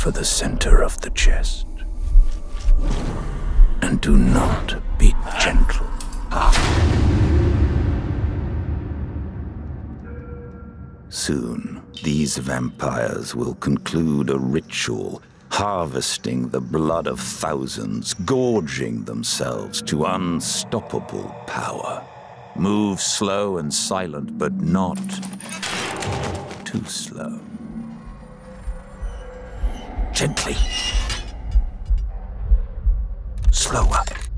for the center of the chest. And do not be gentle. Ah. Soon, these vampires will conclude a ritual, harvesting the blood of thousands, gorging themselves to unstoppable power. Move slow and silent, but not too slow. Gently. Slower.